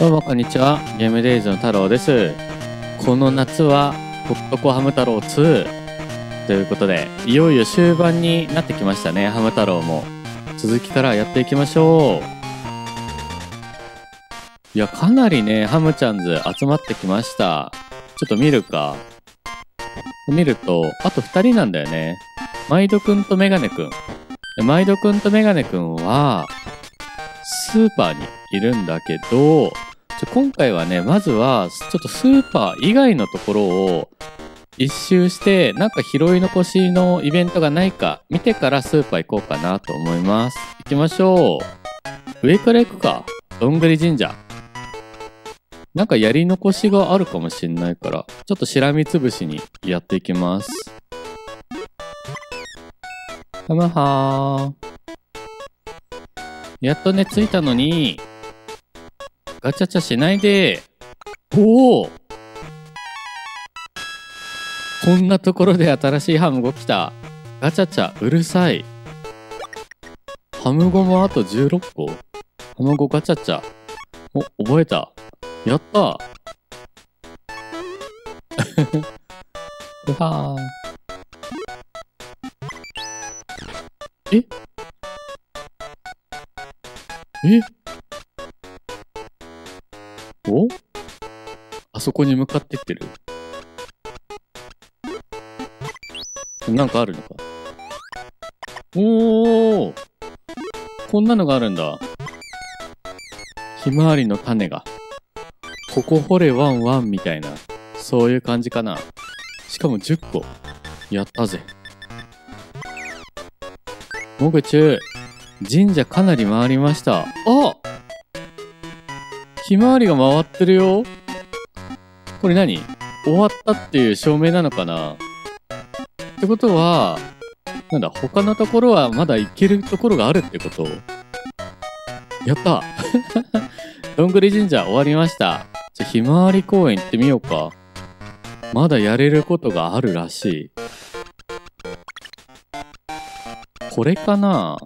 どうもこんにちは。ゲームデイズの太郎です。この夏は、ホットコハム太郎2ということで、いよいよ終盤になってきましたね、ハム太郎も。続きからやっていきましょう。いや、かなりね、ハムちゃんズ集まってきました。ちょっと見るか。見ると、あと2人なんだよね。マイドくんとメガネくん。マイドくんとメガネくんは、スーパーにいるんだけど、ちょ今回はね、まずは、ちょっとスーパー以外のところを一周して、なんか拾い残しのイベントがないか、見てからスーパー行こうかなと思います。行きましょう。上から行くか。どんぐり神社。なんかやり残しがあるかもしんないから、ちょっとしらみつぶしにやっていきます。はまはー。やっとね、着いたのに、ガチャチャしないで。おおこんなところで新しいハムゴ来た。ガチャチャ、うるさい。ハムゴもあと16個ハムゴガチャチャ。お、覚えた。やった うはー。え？え？おあそこに向かってってる？なんかあるのか？おおこんなのがあるんだ。ひまわりの種が。ここ掘れワンワンみたいな。そういう感じかな。しかも10個。やったぜ。もぐちゅう神社かなり回りました。あひまわりが回ってるよ。これ何？終わったっていう証明なのかな？ってことは、なんだ、他のところはまだ行けるところがあるってこと？やった どんぐり神社終わりました。じゃ、ひまわり公園行ってみようか。まだやれることがあるらしい。これかな？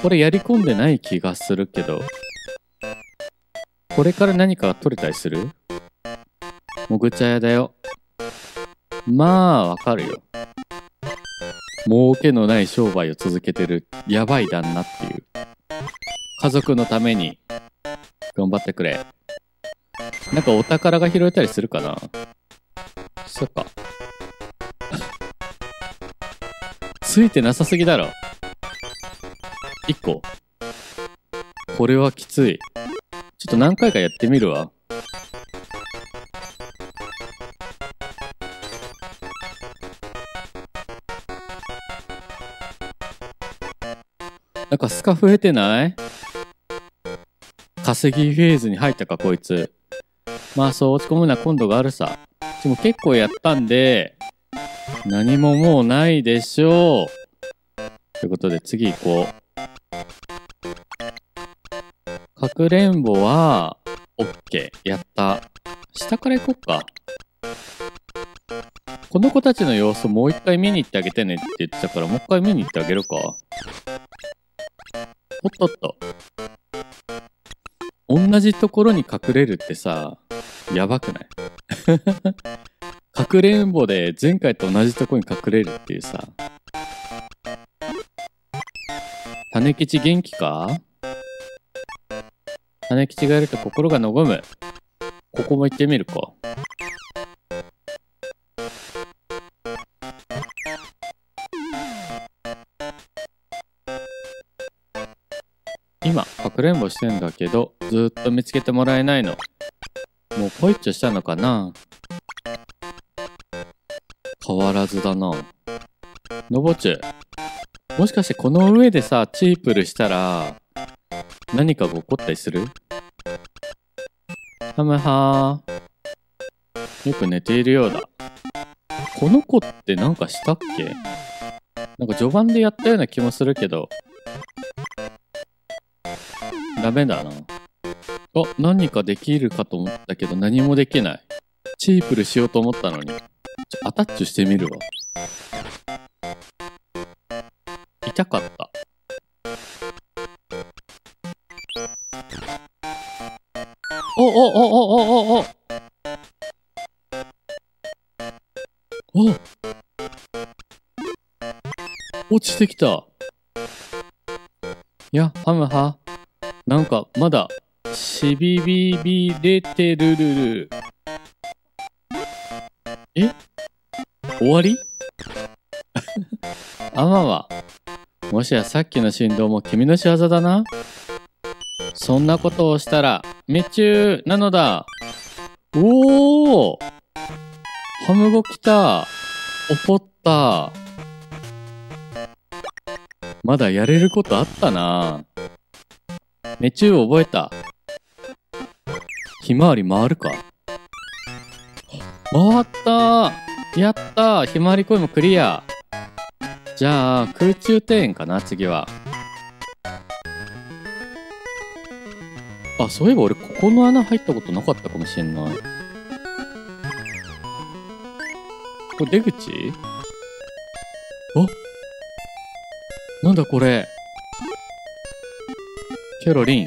これやり込んでない気がするけど。これから何か取れたりする？もぐちゃ屋だよ。まあ、わかるよ。儲けのない商売を続けてるやばい旦那っていう。家族のために頑張ってくれ。なんかお宝が拾えたりするかな？そっか。ついてなさすぎだろ。一個。これはきつい。ちょっと何回かやってみるわ。なんかスカ増えてない？稼ぎフェーズに入ったかこいつ。まあそう落ち込むのは今度があるさ。でも結構やったんで、何ももうないでしょう。ということで次行こう。かくれんぼは、オッケー。やった。下から行こっか。この子たちの様子もう一回見に行ってあげてねって言ってたから、もう一回見に行ってあげるか。おっとっと。同じところに隠れるってさ、やばくない？かくれんぼで前回と同じところに隠れるっていうさ。種吉元気か？種吉がいると心が和む。ここも行ってみるか。今、かくれんぼしてんだけど、ずっと見つけてもらえないの。もうポイッチョしたのかな変わらずだな。のぼちゅ。もしかしてこの上でさ、チープルしたら、何かが起こったりする？はむはー。よく寝ているようだ。この子ってなんかしたっけ？なんか序盤でやったような気もするけど。ダメだな。あ、何かできるかと思ったけど何もできない。チープルしようと思ったのに。アタッチしてみるわ。痛かった。おおおおおおおお落ちてきた。いや、ハムハ。なんか、まだ、しびびびれてるるる。え？終わり？あまは。もしやさっきの振動も君の仕業だなそんなことをしたら、命中なのだ。おおハムゴ来た。怒った。まだやれることあったな。命中覚えた。ひまわり回るか回ったやったひまわり声もクリア。じゃあ、空中庭園かな次は。あ、そういえば俺ここの穴入ったことなかったかもしんない。これ出口？あ？なんだこれ？キャロリン。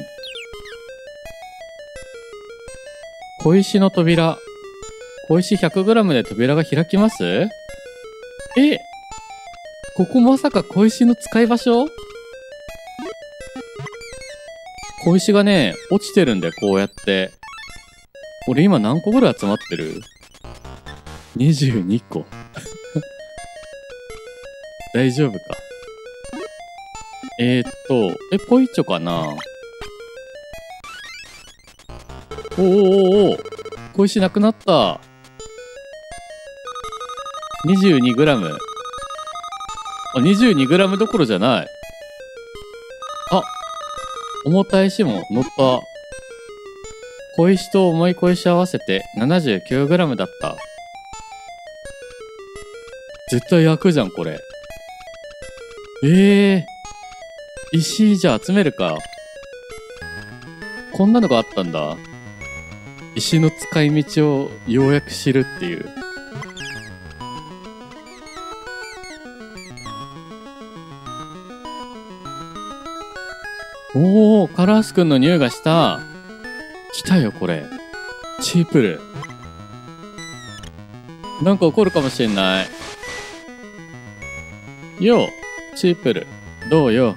小石の扉。小石 100g で扉が開きます？え？ここまさか小石の使い場所？小石がね、落ちてるんだよ、こうやって。俺今何個ぐらい集まってる ?22 個。大丈夫か。えー、っと、え、ポイチョかな？おおおお小石なくなった。22g。あ、22g どころじゃない。重たい石も乗った。小石と重い小石合わせて 79g だった。絶対焼くじゃん、これ。ええー、石じゃ集めるか。こんなのがあったんだ。石の使い道をようやく知るっていう。おー、カラスくんの匂いがした。来たよ、これ。チープル。なんか起こるかもしれない。よう、チープル。どうよ。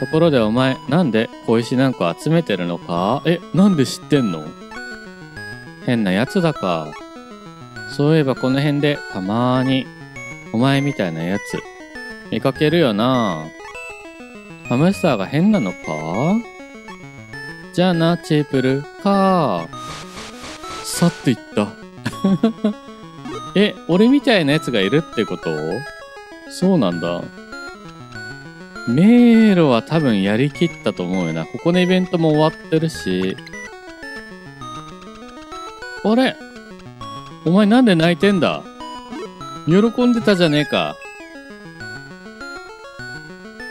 ところでお前、なんで小石なんか集めてるのか？え、なんで知ってんの？変なやつだか。そういえばこの辺でたまーに、お前みたいなやつ、見かけるよなぁハムスターが変なのか？じゃあな、チープル。か去っていった。え、俺みたいなやつがいるってこと？そうなんだ。迷路は多分やりきったと思うよな。ここのイベントも終わってるし。あれ？お前なんで泣いてんだ？喜んでたじゃねえか。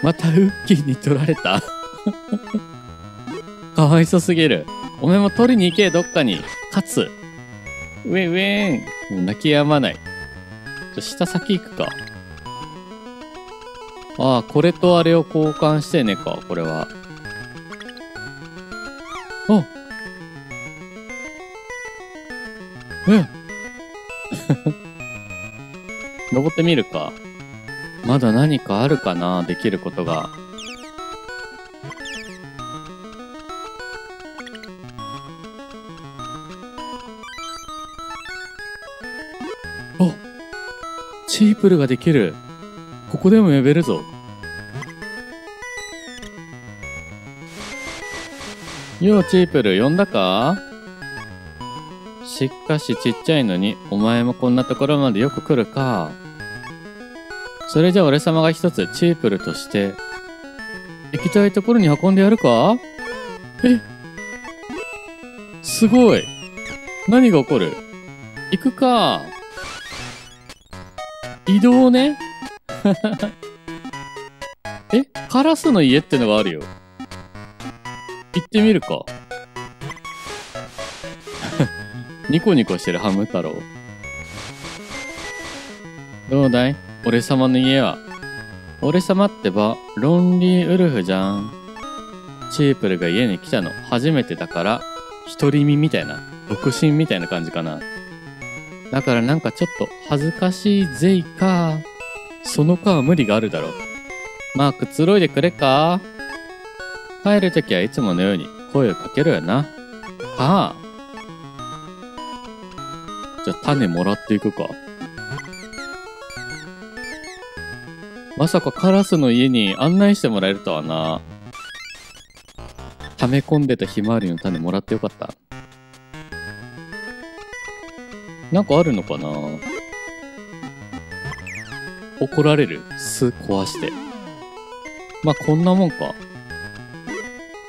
またウッキーに取られた？かわいそすぎる。お前も取りに行け、どっかに。勝つ。ウェンウェン。もう泣き止まない。じゃ、下先行くか。ああ、これとあれを交換してねか、これは。あえ 登ってみるか。まだ何かあるかな？できることが。あチープルができる。ここでも呼べるぞ。よう、チープル、呼んだか？しかしちっちゃいのに、お前もこんなところまでよく来るか。それじゃ俺様が一つチープルとして、行きたいところに運んでやるか？え？すごい。何が起こる？行くか。移動ね？え？カラスの家ってのがあるよ。行ってみるか。ニコニコしてるハム太郎。どうだい？俺様の家は。俺様ってば、ロンリーウルフじゃん。チープルが家に来たの初めてだから、独り身みたいな、独身みたいな感じかな。だからなんかちょっと恥ずかしいぜいか。そのかは無理があるだろう。まあ、くつろいでくれか。帰るときはいつものように声をかけろよな。ああ。じゃあ種もらっていくか。まさかカラスの家に案内してもらえるとはな。溜め込んでたひまわりの種もらってよかった。なんかあるのかな怒られる巣壊して。まあ、こんなもんか。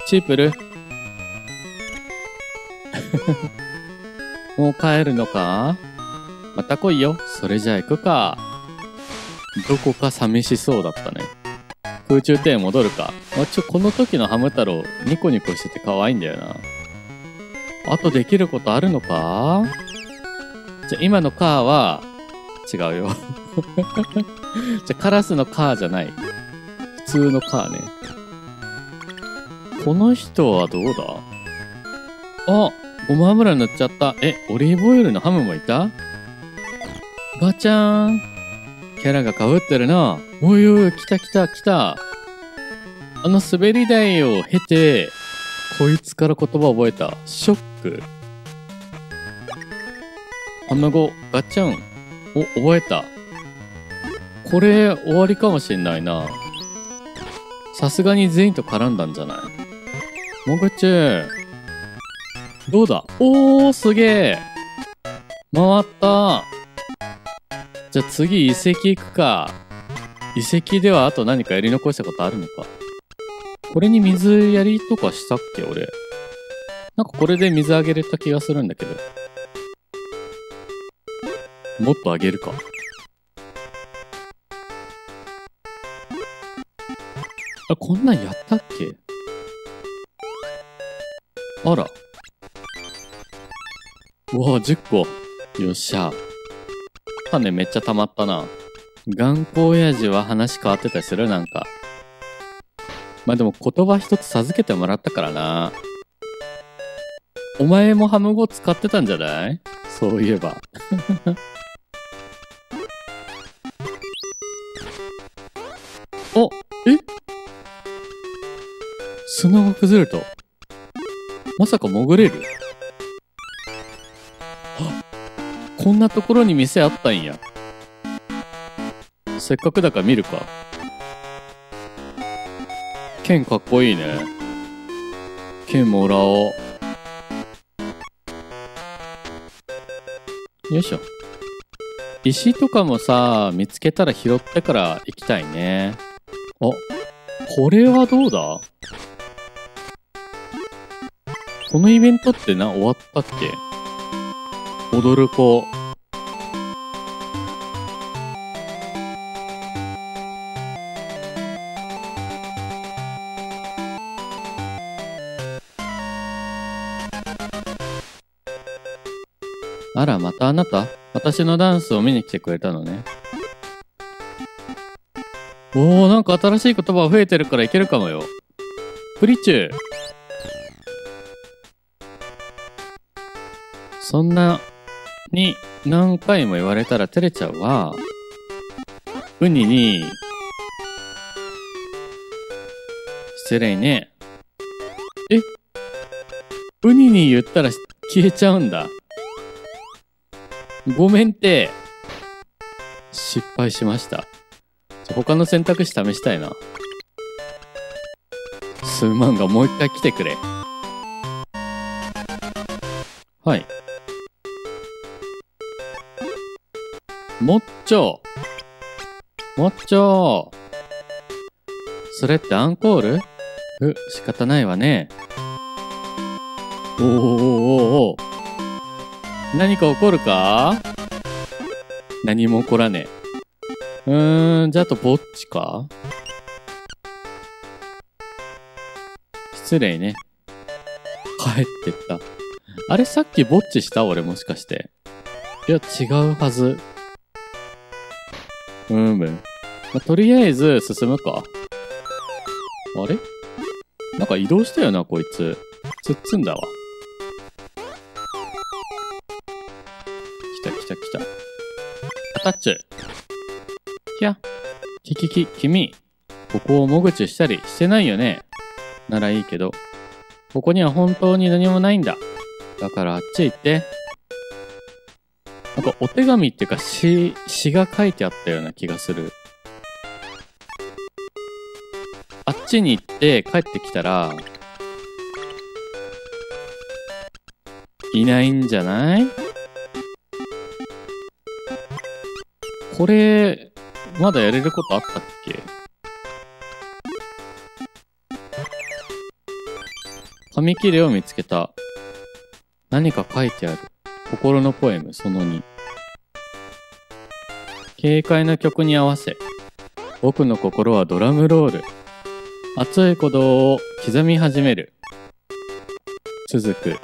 チープル もう帰るのかまた来いよ。それじゃあ行くか。どこか寂しそうだったね。空中庭園戻るか。あ、ちょ、この時のハム太郎、ニコニコしてて可愛いんだよな。あとできることあるのか？じゃ、今のカーは、違うよ。じゃ、カラスのカーじゃない。普通のカーね。この人はどうだ？あ、ごま油塗っちゃった。え、オリーブオイルのハムもいた？ガチャーン。キャラが被ってるな。おいおい、来た来た来た。あの滑り台を経て、こいつから言葉覚えた。ショック。花子、ガッチャン。お、覚えた。これ、終わりかもしんないな。さすがに全員と絡んだんじゃないもぐちゅどうだ？おー、すげえ回ったじゃあ次遺跡行くか。遺跡ではあと何かやり残したことあるのか。これに水やりとかしたっけ俺。なんかこれで水あげれた気がするんだけど。もっとあげるか。あ、こんなんやったっけあら。うわ、10個。よっしゃ。種めっちゃ溜まったな。頑固親父は話変わってたりする？なんか。まあでも言葉一つ授けてもらったからな。お前もハム語使ってたんじゃない？そういえば。おえ？砂が崩れた。まさか潜れる？こんなところに店あったんや。せっかくだから見るか。剣かっこいいね。剣もらおう。よいしょ。石とかもさ、見つけたら拾ってから行きたいね。あ、これはどうだ？このイベントってな、終わったっけ？踊る子。あら、またあなた？私のダンスを見に来てくれたのね。おー、なんか新しい言葉が増えてるからいけるかもよ。プリチュー。そんなに何回も言われたら照れちゃうわ。ウニに、失礼ね。え？ウニに言ったら消えちゃうんだ。ごめんって。失敗しました。他の選択肢試したいな。数万がもう一回来てくれ。はい。もっちょもっちょそれってアンコール？う、仕方ないわね。おーおーおーおー何か起こるか？何も起こらねえ。うーん、じゃあとぼっちか？失礼ね。帰ってった。あれさっきぼっちした？俺もしかして。いや、違うはず。うむ。まあ、とりあえず進むか。あれ？なんか移動したよな、こいつ。つっつんだわ。タッチ。ひゃ。ききき、君。ここをもぐちしたりしてないよね。ならいいけど。ここには本当に何もないんだ。だからあっち行って。なんかお手紙っていうか詩、詩が書いてあったような気がする。あっちに行って帰ってきたら、いないんじゃない？これ、まだやれることあったっけ？紙切れを見つけた。何か書いてある。心のポエムその2。軽快な曲に合わせ、僕の心はドラムロール。熱い鼓動を刻み始める。続く。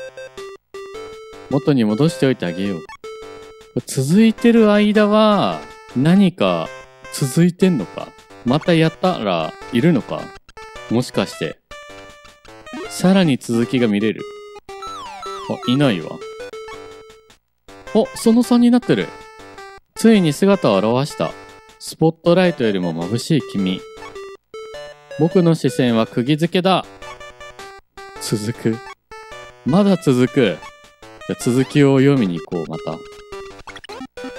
元に戻しておいてあげよう。続いてる間は、何か続いてんのか？またやったらいるのか？もしかして。さらに続きが見れる。あ、いないわ。お、その3になってる。ついに姿を現した。スポットライトよりも眩しい君。僕の視線は釘付けだ。続く。まだ続く。じゃ続きを読みに行こう、また。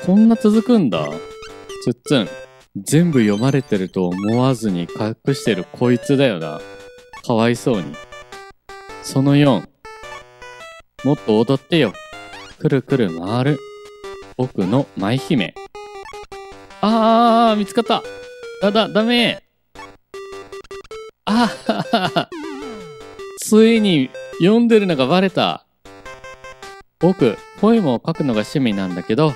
こんな続くんだ。つっつん。全部読まれてると思わずに隠してるこいつだよな。かわいそうに。その4。もっと踊ってよ。くるくる回る。僕の舞姫。あー、見つかった。だ、だ、ダメ。あははついに読んでるのがバレた。僕、ポエムを書くのが趣味なんだけど、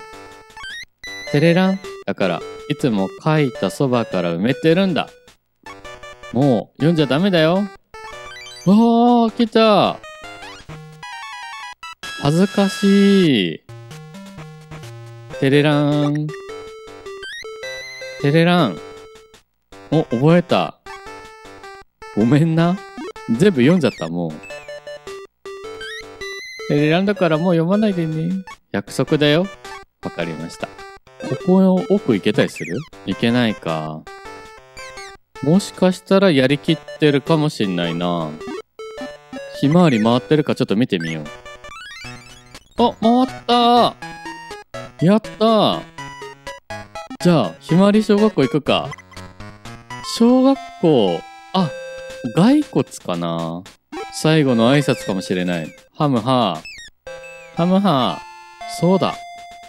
テレランだから、いつも書いたそばから埋めてるんだ。もう、読んじゃダメだよ。わー、来た。恥ずかしい。テレラン。テレラン。お、覚えた。ごめんな。全部読んじゃった、もう。選んだからもう読まないでね。約束だよ。わかりました。ここの奥行けたりする？いけないか。もしかしたらやりきってるかもしんないな。ひまわり回ってるかちょっと見てみよう。あ、回ったやったじゃあ、ひまわり小学校行くか。小学校、あ、骸骨かな最後の挨拶かもしれない。ハムハー。ハムハー。そうだ。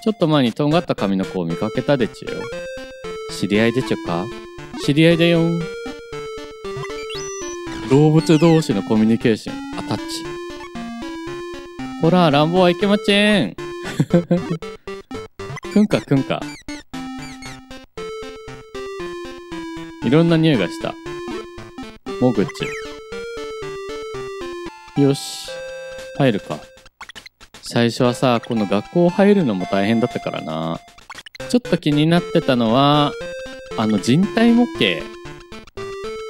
ちょっと前にとんがった髪の子を見かけたでちゅよ。知り合いでちゅか？知り合いだよん。動物同士のコミュニケーション、アタッチ。ほら、乱暴はいけません。くんかくんか。いろんな匂いがした。もぐちゅ。よし。入るか。最初はさ、この学校入るのも大変だったからな。ちょっと気になってたのは、あの人体模型。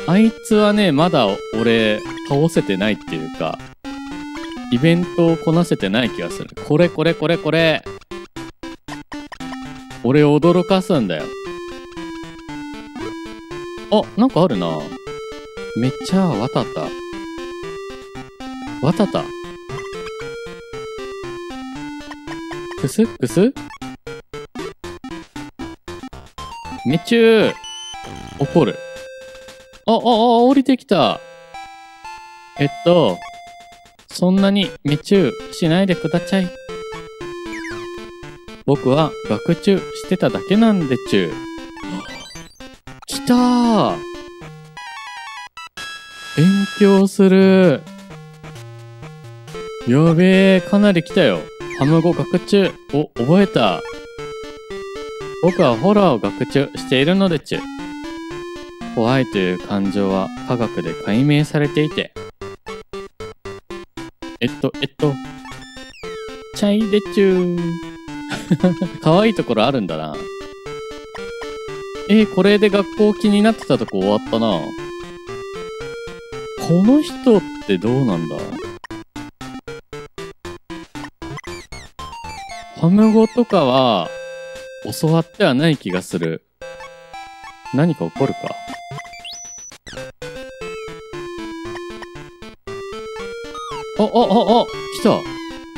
あいつはね、まだ俺、倒せてないっていうか、イベントをこなせてない気がする。これこれこれこれ。俺驚かすんだよ。あ、なんかあるな。めっちゃ、わたた。わたた。くすくすめちゅー怒る。あ、あ、あ、降りてきた。えっと、そんなにめちゅーしないでくだちゃい。僕は学中してただけなんでちゅー。来たー勉強する。やべえ、かなり来たよ。ハム語学中。お、覚えた。僕はホラーを学中しているのでちゅ。怖いという感情は科学で解明されていて。えっと、えっと。チャイでちゅー。可愛いところあるんだな。えー、これで学校気になってたとこ終わったな。この人ってどうなんだ？ハム語とかは、教わってはない気がする。何か起こるかお、お、お、お、来た。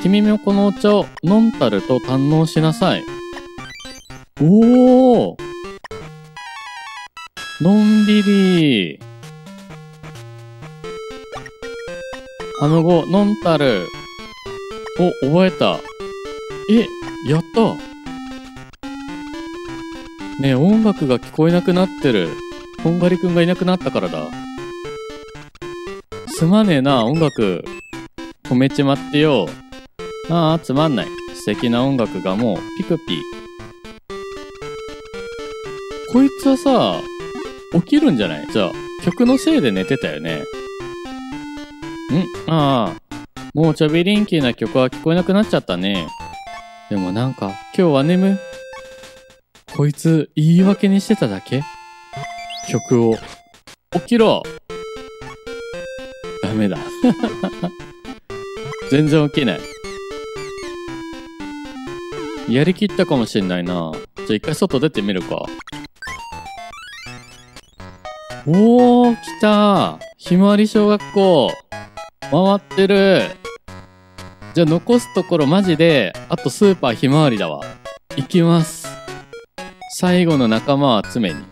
君もこのお茶を飲んたると堪能しなさい。おーのんびりハム語、のんたる。お、覚えた。え、やったね、音楽が聞こえなくなってる。とんがりくんがいなくなったからだ。すまねえな、音楽。止めちまってよ。ああ、つまんない。素敵な音楽がもう、ピクピ。こいつはさ、起きるんじゃない？じゃあ、曲のせいで寝てたよね。んああ、もうちょびりんきーな曲は聞こえなくなっちゃったね。でもなんか、今日は眠。こいつ、言い訳にしてただけ？曲を。起きろダメだ。全然起きない。やりきったかもしんないな。じゃあ一回外出てみるか。おー、来たひまわり小学校回ってるじゃあ残すところマジで、あとスーパーひまわりだわ。行きます。最後の仲間を集めに。い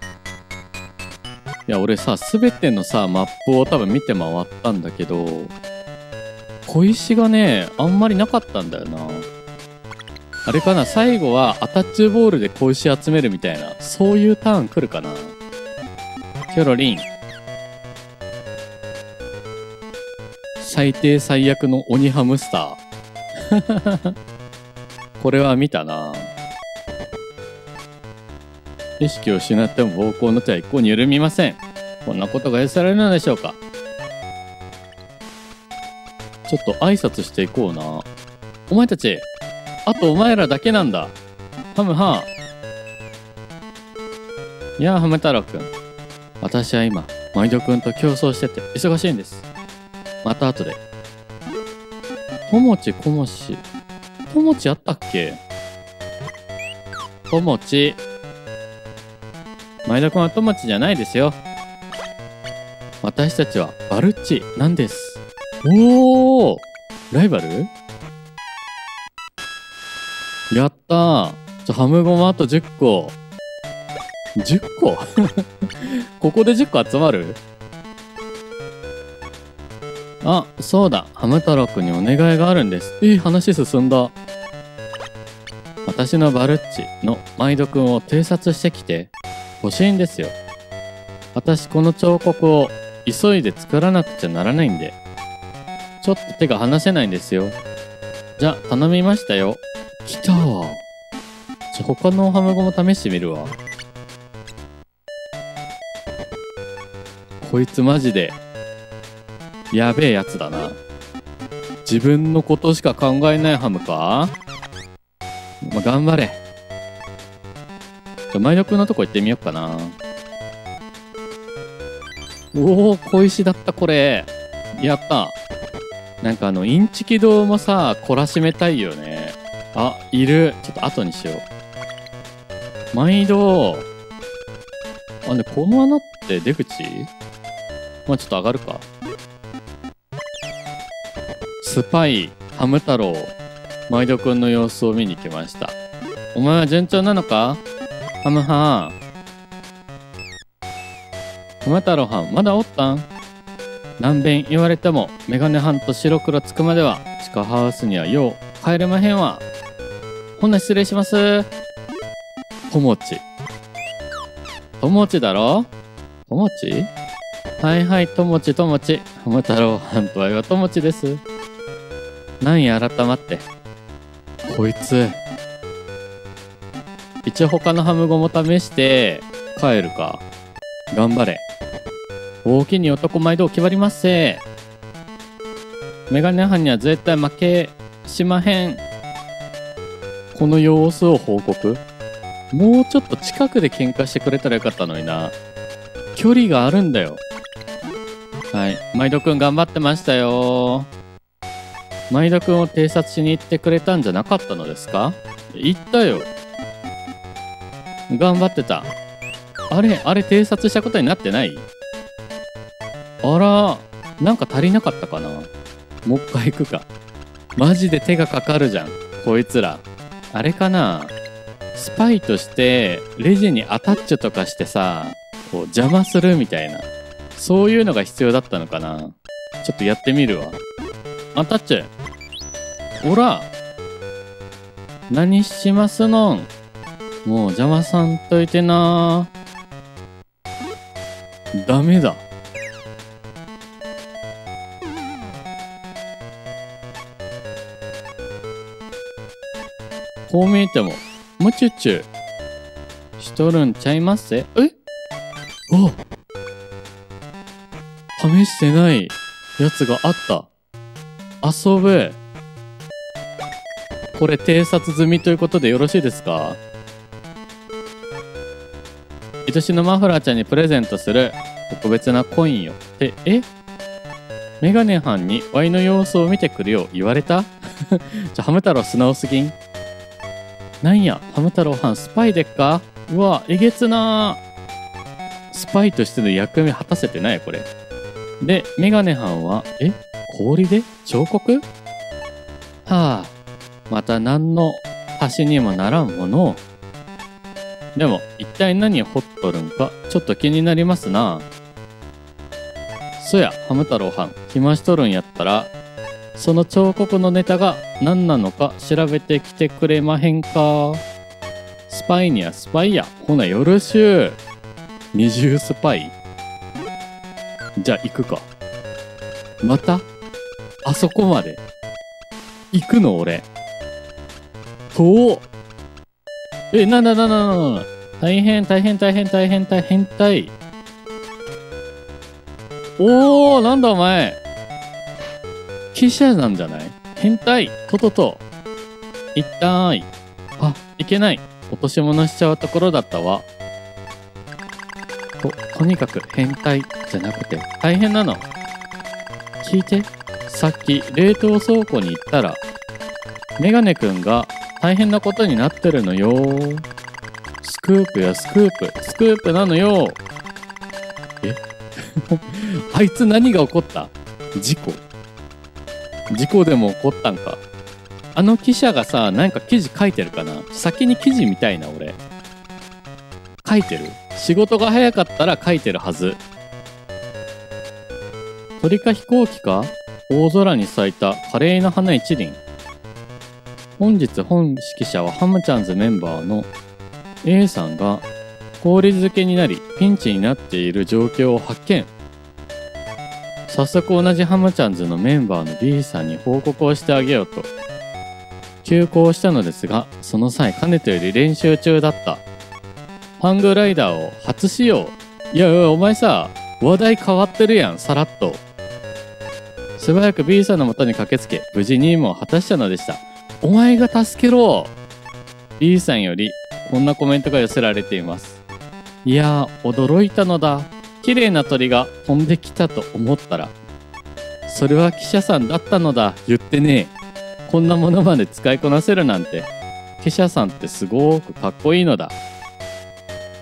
や、俺さ、すべてのさ、マップを多分見て回ったんだけど、小石がね、あんまりなかったんだよな。あれかな、最後はアタッチボールで小石集めるみたいな、そういうターン来るかな。キョロリン。最低最悪の鬼ハムスター。これは見たな。意識を失っても暴行の手は一向に緩みません。こんなことが許されるのでしょうか。ちょっと挨拶していこうな。お前たち、あとお前らだけなんだ。ハムハー。いやあ、ハム太郎くん。私は今、マイドくんと競争してて忙しいんです。また後で。ともちこもし。ともちあったっけ？ともち。前田くんはともちじゃないですよ。私たちはバルッチなんです。おーライバル？やったー。じゃ、ハムゴマあと10個。10個？ここで10個集まる？あ、そうだ。ハム太郎くんにお願いがあるんです。えー、話進んだ。私のバルッチのマイドくんを偵察してきて欲しいんですよ。私この彫刻を急いで作らなくちゃならないんで。ちょっと手が離せないんですよ。じゃ、頼みましたよ。来たわ。じゃ、他のハムゴも試してみるわ。こいつマジで、やべえやつだな。自分のことしか考えないハムか？まあ、頑張れ。じゃ、前田くんのとこ行ってみようかな。おお、小石だった、これ。やった。なんかあの、インチキ堂もさ、懲らしめたいよね。あ、いる。ちょっと後にしよう。毎度。あ、ね、この穴って出口？まあ、ちょっと上がるか。スパイ、ハム太郎、毎度くんの様子を見に来ました。お前は順調なのか？ハムハーン。ハム太郎はん、まだおったん？何遍言われても、メガネハンと白黒つくまでは、地下ハウスにはよう帰れまへんわ。ほんな失礼します。ともち。ともちだろ？ともち？はいはい、ともちともち。ハム太郎はんとはよともちです。なんや改まって。こいつ。一応他のハム語も試して、帰るか。頑張れ。大きに男毎度決まりますせ。メガネ班には絶対負けしまへん。この様子を報告もうちょっと近くで喧嘩してくれたらよかったのにな。距離があるんだよ。はい。毎度くん頑張ってましたよ。毎度くんを偵察しに行ってくれたんじゃなかったのですか？行ったよ。頑張ってた。あれあれ偵察したことになってない？あら、なんか足りなかったかな？もう一回行くか。マジで手がかかるじゃん。こいつら。あれかな？スパイとして、レジにアタッチとかしてさ、こう邪魔するみたいな。そういうのが必要だったのかなちょっとやってみるわ。アタッチュ。ほら何しますのんもう邪魔さんといてなダメだ。こう見えても、むちゅちゅ、しとるんちゃいますええ？あ試してないやつがあった。遊べ。これ偵察済みということでよろしいですか？愛しのマフラーちゃんにプレゼントする。特別なコインよ。って、え？メガネ班にワイの様子を見てくるよう言われた？ちょ、ハム太郎素直すぎん？なんや、ハム太郎班スパイでっか？うわ、えげつなスパイとしての役目果たせてないこれ。で、メガネ班は、え？氷で？彫刻？はあ、また何の足にもならんものを。でも、一体何を掘っとるんか、ちょっと気になりますな。そや、ハム太郎班、暇しとるんやったら、その彫刻のネタが何なのか調べてきてくれまへんか。スパイにはスパイや。ほな、よろしゅう。二重スパイじゃあ行くか。またあそこまで。行くの俺。遠っえ、なんだなんだなんだ大変大変大変大変大変大。おー、なんだお前。記者なんじゃない？変態ととと。いったーい。あ、いけない。落とし物しちゃうところだったわ。と、とにかく変態じゃなくて大変なの。聞いて。さっき冷凍倉庫に行ったら、メガネくんが大変なことになってるのよ。スクープやスクープ、スクープなのよ。え？あいつ何が起こった？事故事故でも起こったんか。あの記者がさ、なんか記事書いてるかな？先に記事見たいな、俺。書いてる？仕事が早かったら書いてるはず。鳥か飛行機か？大空に咲いた華麗な花一輪。本日本指揮者はハムチャンズメンバーの A さんが氷漬けになりピンチになっている状況を発見。早速同じハムチャンズのメンバーの B さんに報告をしてあげようと。急行したのですが、その際かねてより練習中だった。ハングライダーを初使用。いやいや、お前さ、話題変わってるやん、さらっと。素早く B さんの元に駆けつけ、無事任務を果たしたのでした。お前が助けろ !B さんより、こんなコメントが寄せられています。いやー、驚いたのだ。綺麗な鳥が飛んできたと思ったら、それは記者さんだったのだ。言ってねえ。こんなものまで使いこなせるなんて。記者さんってすごくかっこいいのだ。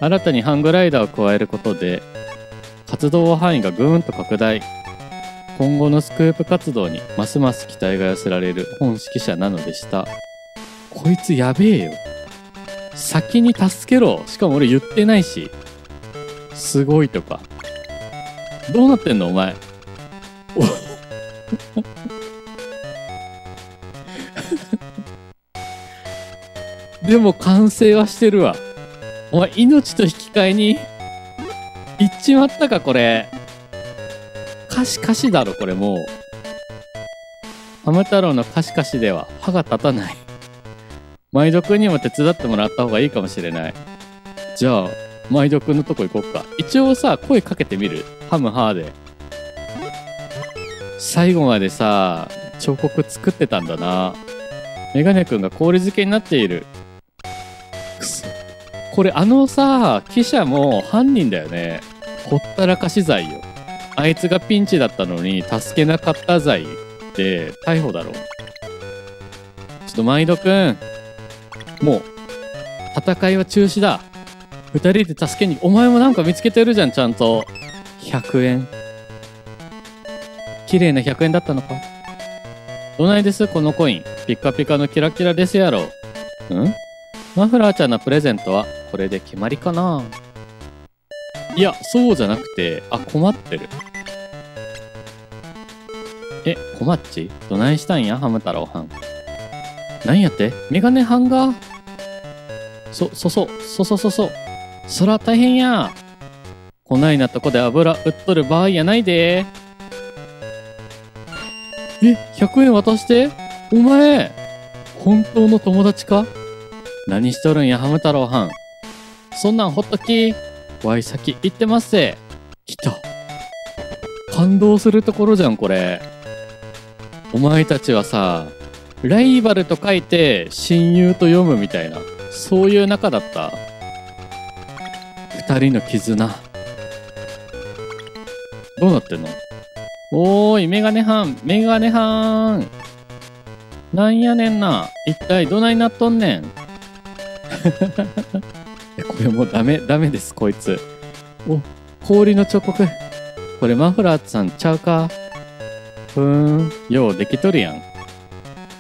新たにハングライダーを加えることで、活動範囲がぐーんと拡大。今後のスクープ活動にますます期待が寄せられる本指揮者なのでした。こいつやべえよ。先に助けろ。しかも俺言ってないし。すごいとか。どうなってんのお前。でも完成はしてるわ。お前命と引き換えに行っちまったかこれ。カシカシだろこれもう。ハム太郎のカシカシでは歯が立たない。毎度くんにも手伝ってもらった方がいいかもしれない。じゃあ、毎度くんのとこ行こっか。一応さ、声かけてみる？ハムハーで。最後までさ、彫刻作ってたんだな。メガネくんが氷漬けになっている。くそ。これあのさ、記者も犯人だよね。ほったらかし罪よ。あいつがピンチだったのに助けなかった罪で逮捕だろう。ちょっと毎度くん。もう、戦いは中止だ。二人で助けに、お前もなんか見つけてるじゃん、ちゃんと。100円。綺麗な100円だったのかどないです？このコイン。ピッカピカのキラキラですやろ。ん？マフラーちゃんのプレゼントはこれで決まりかないや、そうじゃなくて、あ、困ってる。え、困っち？どないしたんや、ハム太郎はん。なんやって？メガネハンガー？そ、そそ、そそそそ。そら大変や。こないなとこで油売っとる場合やないで。え、100円渡して？お前、本当の友達か？何しとるんや、ハム太郎はん。そんなんほっとき。わい先行ってますぜ。来た。感動するところじゃん、これ。お前たちはさ、ライバルと書いて親友と読むみたいな、そういう仲だった。二人の絆。どうなってんの？おーい、メガネハン、メガネハーン。なんやねんな。一体どないなっとんねん。これもうダメ、ダメです、こいつ。お、氷の彫刻。これマフラーさんちゃうか？ふーん、ようできとるやん。っ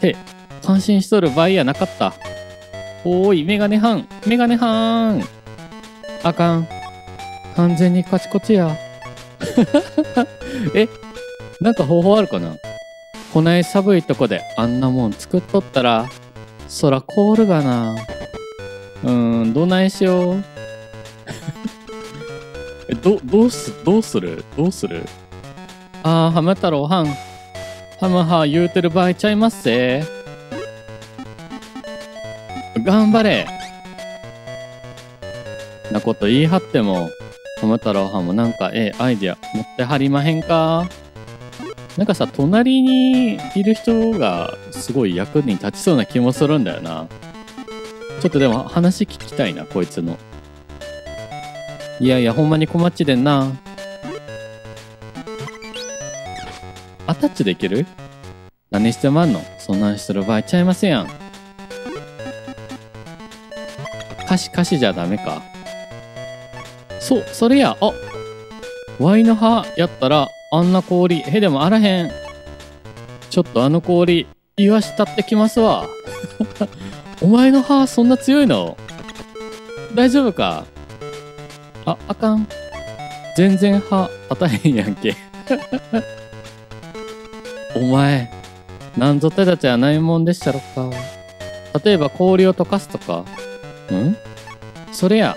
て、感心しとる場合やなかった。おーい、メガネハン、メガネハン。あかん。完全にカチコチや。え、なんか方法あるかな？こない寒いとこであんなもん作っとったら、そら凍るがな。うーん、どないしよう。え、ど、どうす、どうする？どうする？あー、ハム太郎はん。ハムハ言うてる場合ちゃいますぜ。頑張れなこと言い張っても、ハム太郎はんもなんかええアイディア持ってはりまへんかなんかさ、隣にいる人がすごい役に立ちそうな気もするんだよな。ちょっとでも話聞きたいな、こいつの。いやいや、ほんまに困っちでんな。アタッチできる？何してまんの？そんなんしてる場合ちゃいますやん。歌詞歌詞じゃダメか。そう、それや、あ、ワイの葉やったらあんな氷、へでもあらへん。ちょっとあの氷、言わしたってきますわ。お前の歯そんな強いの？大丈夫か？あ、あかん。全然歯立たへんやんけ。お前、なんぞ手立ちはないもんでしたろか。例えば氷を溶かすとか。ん？それや、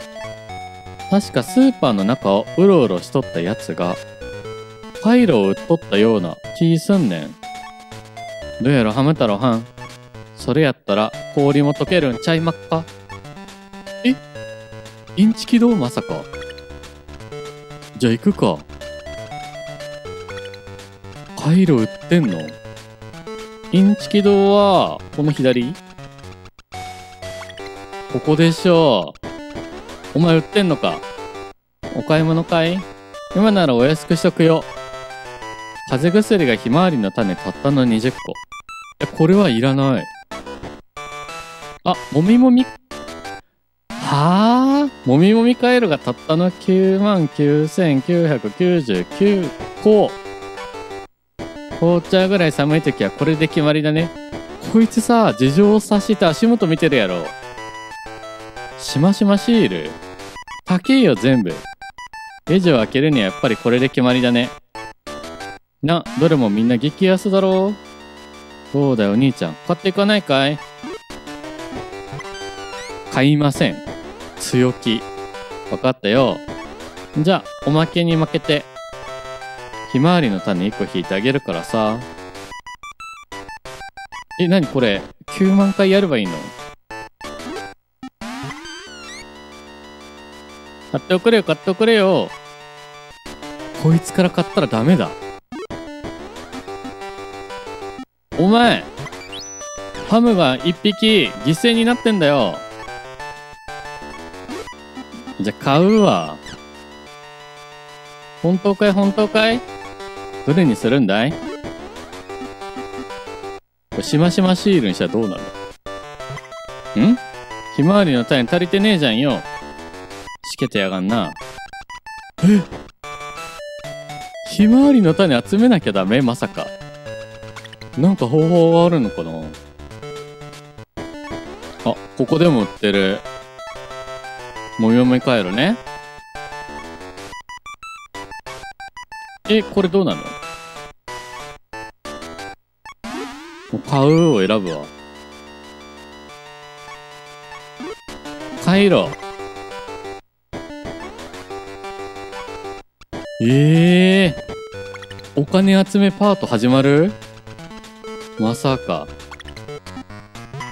確かスーパーの中をうろうろしとったやつが、パイロを撃っとったような気すんねん。どうやろハム太郎はん。それやったら氷も溶けるんちゃいまっか？え？インチキどうまさか？じゃあ行くか。パイロ撃ってんの？インチキ堂は、この左？ここでしょう。お前売ってんのか？お買い物かい？今ならお安くしとくよ。風邪薬がひまわりの種たったの20個。え、これはいらない。あ、もみもみ、はぁもみもみカエルがたったの99,999個。紅茶ぐらい寒い時はこれで決まりだね。こいつさ、事情を察して足元見てるやろ。しましまシール高えよ全部。レジを開けるにはやっぱりこれで決まりだね。な、どれもみんな激安だろそうだよ、兄ちゃん。買っていかないかい？買いません。強気。わかったよ。じゃあ、おまけに負けて。ひまわりの種1個引いてあげるからさ。え、なにこれ ?9 万回やればいいの？買っておくれよ、買っておくれよ。こいつから買ったらダメだ。お前ハムが一匹犠牲になってんだよ。じゃ、買うわ。本当かい？本当かい？どれにするんだい？しましまシールにしたらどうなる？ん？ひまわりの種足りてねえじゃんよ。しけてやがんな。え？ひまわりの種集めなきゃダメ？まさか。なんか方法があるのかな？あ、ここでも売ってる。もよめ帰るね。え、これどうなの？もう買うを選ぶわ。帰ろう。ええー、お金集めパート始まる？まさか。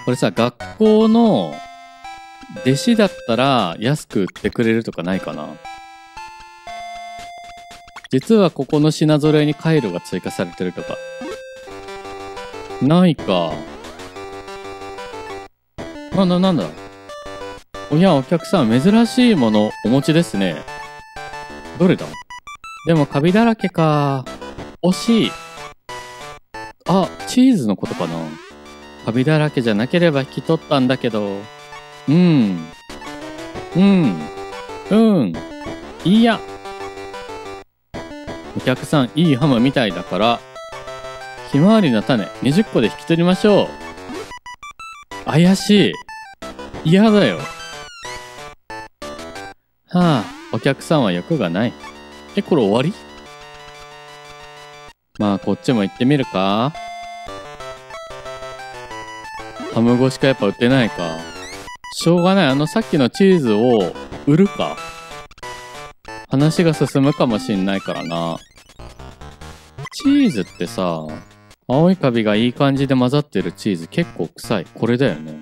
これさ、学校の弟子だったら安く売ってくれるとかないかな？実はここの品揃えに回路が追加されてるとか。ないか。なんだなんだ？おや、お客さん、珍しいものお持ちですね。どれだ？でもカビだらけか。惜しい。あ、チーズのことかな？カビだらけじゃなければ引き取ったんだけど。うん。うん。うん。いや。お客さん、いいハムみたいだから、ひまわりの種20個で引き取りましょう。怪しい。嫌だよ。はあ、お客さんは欲がない。え、これ終わり？まあ、こっちも行ってみるか。ハム越しかやっぱ売ってないか。しょうがない。あのさっきのチーズを売るか。話が進むかもしんないからな。チーズってさ、青いカビがいい感じで混ざってるチーズ結構臭い。これだよね。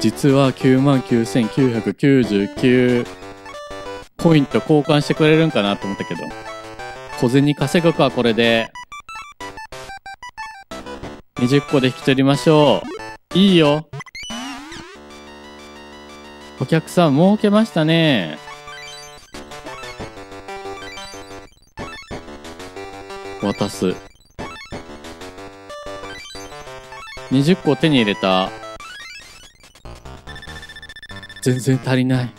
実は99,999ポイント交換してくれるんかなと思ったけど。小銭稼ぐか、これで。20個で引き取りましょう。いいよ。お客さん儲けましたね。渡す。20個手に入れた。全然足りない。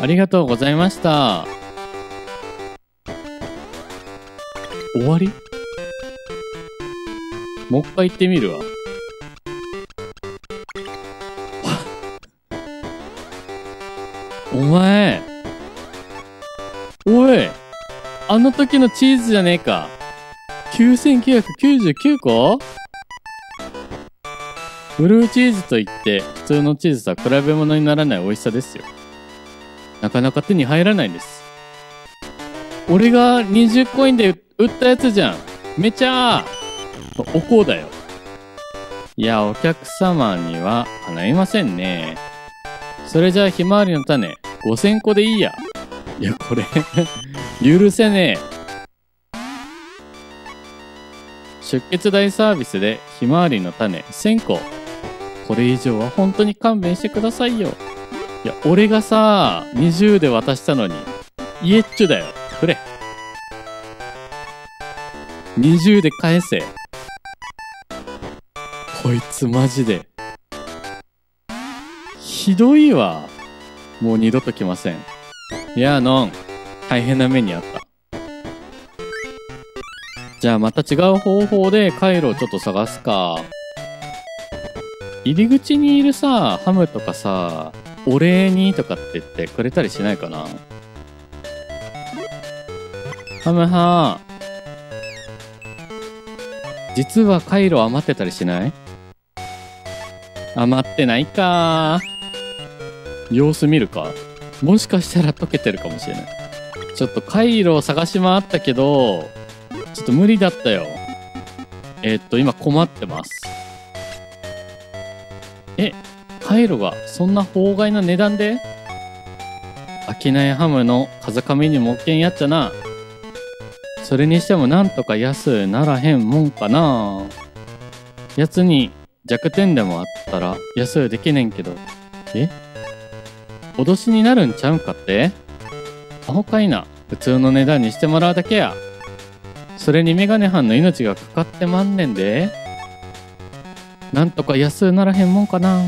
ありがとうございました。終わり？もう一回行ってみるわ。前。おい。あの時のチーズじゃねえか。9999個？ブルーチーズといって普通のチーズとは比べ物にならない美味しさですよ。なかなか手に入らないんです。俺が20コインで売ったやつじゃん。めちゃーおこうだよ。いや、お客様には叶いませんね。それじゃあひまわりの種5000個でいいや。いや、これ 許せねえ。出血大サービスでひまわりの種1000個。これ以上は本当に勘弁してくださいよ。いや、俺がさ、20で渡したのに、イエッチュだよ。くれ。20で返せ。こいつマジで。ひどいわ。もう二度と来ません。いや、ノン。大変な目にあった。じゃあまた違う方法で回路をちょっと探すか。入り口にいるさ、ハムとかさ、お礼にとかって言ってくれたりしないかなハムハ実は回路余ってたりしない？余ってないかー様子見るか？もしかしたら溶けてるかもしれない。ちょっと回路を探し回ったけど、ちょっと無理だったよ。えー、っと、今困ってます。え、回路がそんな法外な値段で？商いハムの風上にもっけんやっちゃな。それにしてもなんとか安ならへんもんかな。やつに弱点でもあったら安できねんけど。え？脅しになるんちゃうんかって？アホかいな。普通の値段にしてもらうだけや。それにメガネ班の命がかかってまんねんで。なんとか安うならへんもんかな。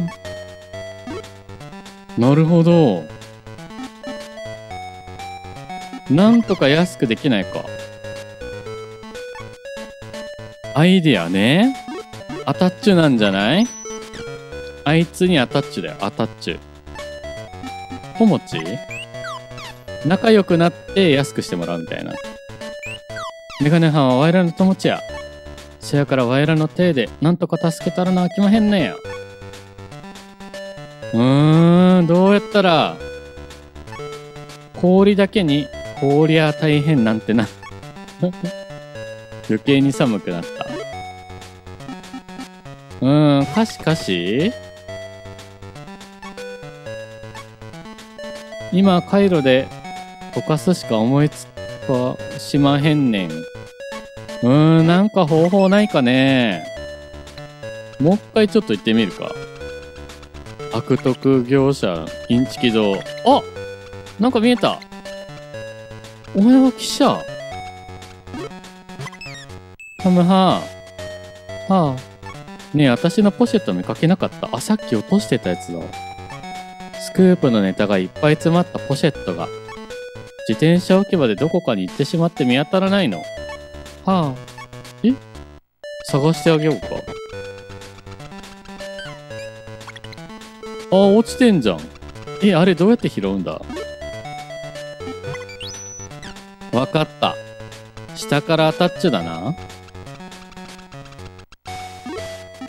なるほど。なんとか安くできないか。アイディアね。アタッチュなんじゃない？あいつにアタッチュだよ、アタッチュ。ポモチ仲良くなって安くしてもらうみたいな。メガネ班はワイラの友達や。せやからワイラの手でなんとか助けたらなあきまへんねや。うーん、どうやったら、氷だけに氷や大変なんてな。余計に寒くなった。うーん、かしかし？今、カイロで溶かすしか思いつかしまへんねん。うーん、なんか方法ないかねもう一回ちょっと行ってみるか。悪徳業者、インチキ堂。あなんか見えたお前は記者ハムハー。はあ。ねえ、私のポシェット見かけなかったあ、さっき落としてたやつだ。スクープのネタがいっぱい詰まったポシェットが、自転車置き場でどこかに行ってしまって見当たらないの。はあ。え？探してあげようか。あ、落ちてんじゃん。え、あれどうやって拾うんだ？わかった。下からアタッチュだな。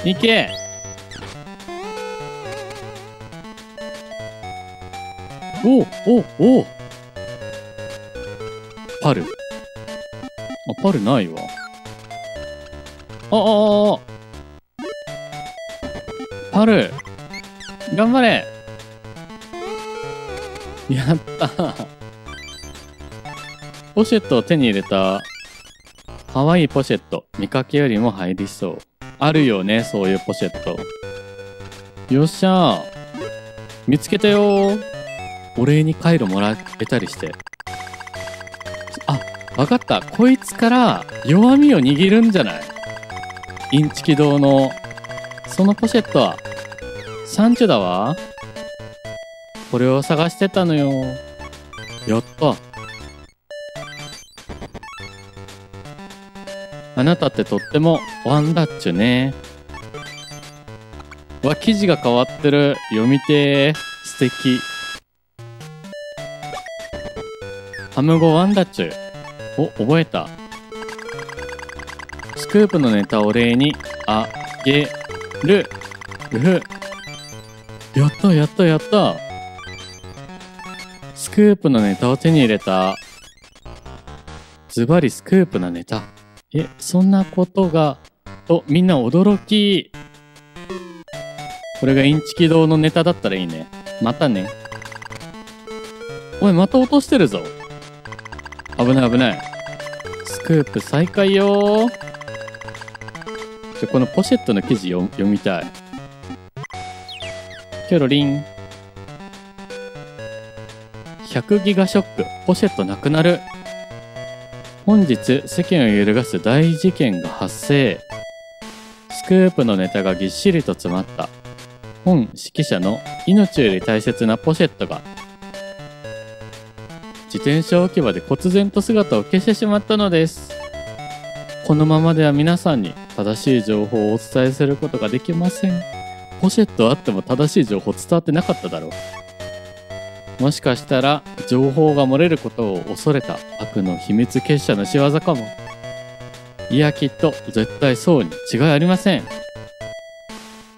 行けおおおパル。あ、パルないわ。あああパル頑張れやったポシェットを手に入れた。可愛いポシェット。見かけよりも入りそう。あるよね、そういうポシェット。よっしゃ見つけたよお礼にカイロもらえたりして。あ、わかった。こいつから弱みを握るんじゃないインチキ堂の、そのポシェットは、サンチュだわ。これを探してたのよ。やった。あなたってとってもワンダッチュね。わ、生地が変わってる。読みてー。素敵。ハム語ワンダッチュ。お、覚えた。スクープのネタお礼に、あげる。う。やったやったやった。スクープのネタを手に入れた。ズバリスクープなネタ。え、そんなことが、と、みんな驚き。これがインチキ堂のネタだったらいいね。またね。おい、また落としてるぞ。危ない危ない。スクープ再開よじゃ、このポシェットの記事読みたい。キョロリン。100ギガショック。ポシェットなくなる。本日、世間を揺るがす大事件が発生。スクープのネタがぎっしりと詰まった。本指揮者の命より大切なポシェットが自転車置き場で忽然と姿を消してしまったのです。このままでは皆さんに正しい情報をお伝えすることができません。ポシェットあっても正しい情報伝わってなかっただろう。もしかしたら情報が漏れることを恐れた。悪の秘密結社の仕業かも。いやきっと絶対そうに違いありません。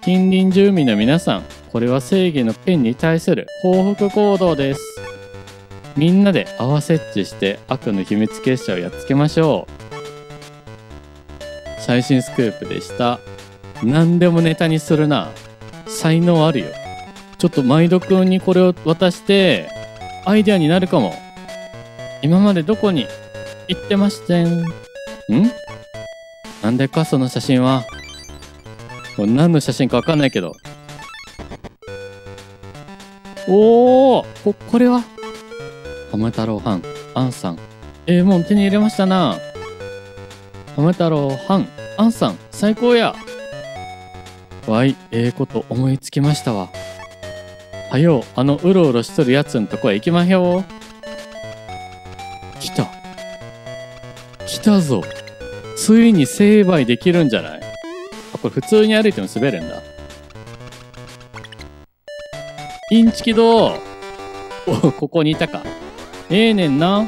近隣住民の皆さんこれは正義のペンに対する報復行動です。みんなで合わせっちして悪の秘密結社をやっつけましょう。最新スクープでした。何でもネタにするな。才能あるよ。ちょっと毎度くんにこれを渡してアイデアになるかも。今までどこに行ってましてん？ん？なんでかその写真は？これ何の写真かわかんないけど。おおここれは？浜太郎はん、あんさん。ええー、もう手に入れましたな。浜太郎はん、あんさん、最高や。わい、ええー、こと思いつきましたわ。はよう、あのうろうろしとるやつんとこへ行きまひょう。来た。来たぞ。ついに成敗できるんじゃないあ、これ普通に歩いても滑るんだ。インチキどうお、ここにいたか。ええー、ねんな。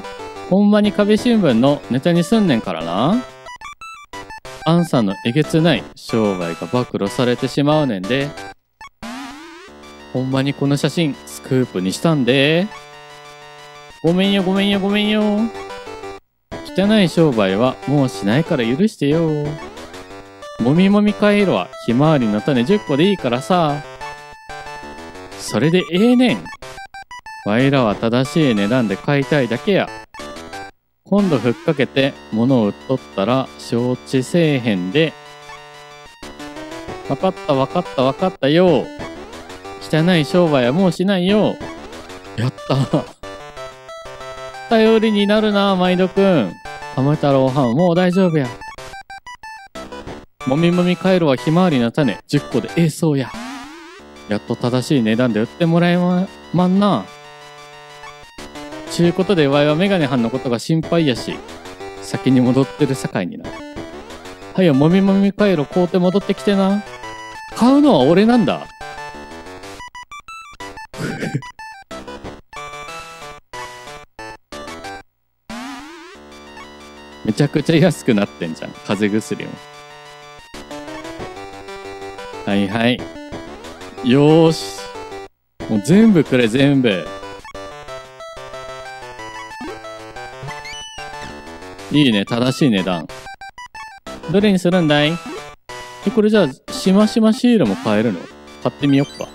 ほんまに壁新聞のネタにすんねんからな。アンさんのえげつない生涯が暴露されてしまうねんで。ほんまにこの写真スクープにしたんで。ごめんよごめんよごめんよ。汚い商売はもうしないから許してよ。もみもみ回路はひまわりの種10個でいいからさ。それでええねん。わいらは正しい値段で買いたいだけや。今度ふっかけて物を売っとったら承知せえへんで。わかったわかったわかったよ。汚い商売はもうしないよ。やった。頼りになるな、毎度くん。浜太郎はんもう大丈夫や。もみもみカエルはひまわりの種10個でええそうや。やっと正しい値段で売ってもらえま、まんな。ちゅうことでわいはメガネはんのことが心配やし、先に戻ってる境にな。はよ、もみもみカエル買うて戻ってきてな。買うのは俺なんだ。めちゃくちゃ安くなってんじゃん。風邪薬も。はいはい。よーし。もう全部くれ、全部。いいね、正しい値段。どれにするんだい？え、これじゃあ、しましまシールも買えるの？買ってみよっか。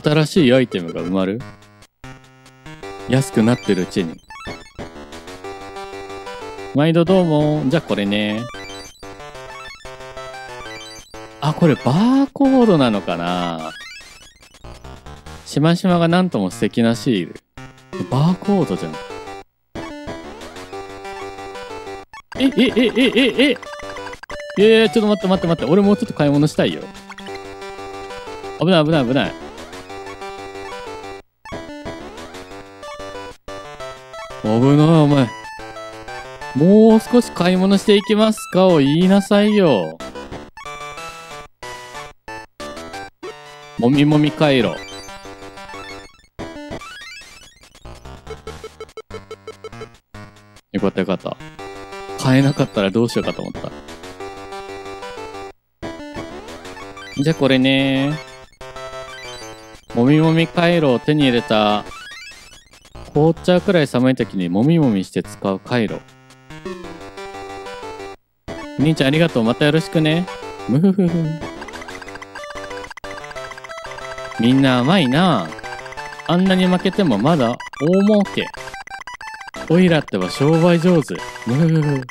新しいアイテムが埋まる？安くなってるうちに。毎度どうも。じゃあこれね。あ、これバーコードなのかな？しましまがなんとも素敵なシール。バーコードじゃん。え、え、え、え、え、え、いやいや、ちょっと待って待って待って。俺もうちょっと買い物したいよ。危ない危ない危ない。危ないお前。もう少し買い物していきますかを言いなさいよ。もみもみ回路。ったよかった。買えなかったらどうしようかと思った。じゃあこれね。もみもみ回路を手に入れた凍っちゃうくらい寒い時にもみもみして使う回路。兄ちゃんありがとう。またよろしくね。むふふふ。みんな甘いなあんなに負けてもまだ大儲け。おいらっては商売上手。むふふふ。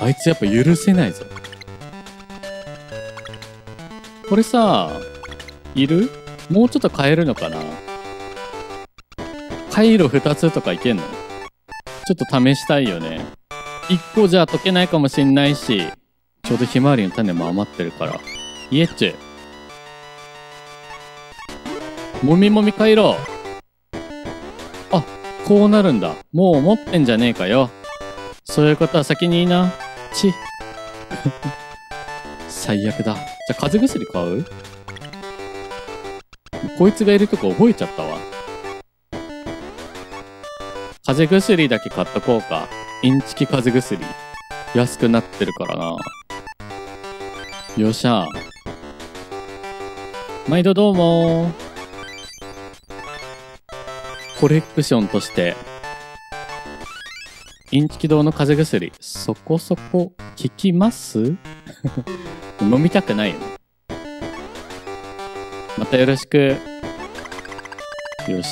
あいつやっぱ許せないぞ。これさ、いる？もうちょっと変えるのかな？回路2つとかいけんの？ちょっと試したいよね。1個じゃ解けないかもしんないし、ちょうどひまわりの種も余ってるから。イエッチェ。もみもみ回路。こうなるんだ。もう持ってんじゃねえかよ。そういうことは先にいいな。ち。最悪だ。じゃ風邪薬買う？こいつがいるとこ覚えちゃったわ。風邪薬だけ買っとこうか。インチキ風邪薬。安くなってるからな。よっしゃ。毎度どうもコレクションとして、インチキ堂の風邪薬、そこそこ効きます？飲みたくないよ。またよろしく。よし。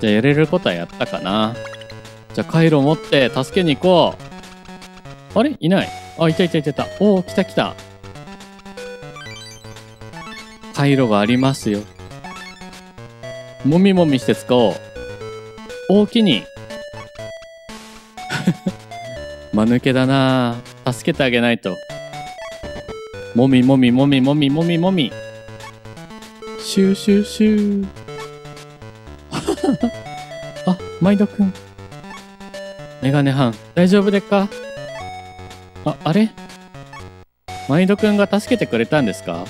じゃあやれることはやったかな。じゃあ回路持って助けに行こう。あれ？いない。あ、いたいたいたいた。おお、来た来た。回路がありますよ。もみもみして使おう。大きに。間抜けだな助けてあげないと。もみもみもみもみもみもみ。シューシューシュー。あ、マイドくん。メガネハン、大丈夫でっか？あ、あれ？マイドくんが助けてくれたんですか？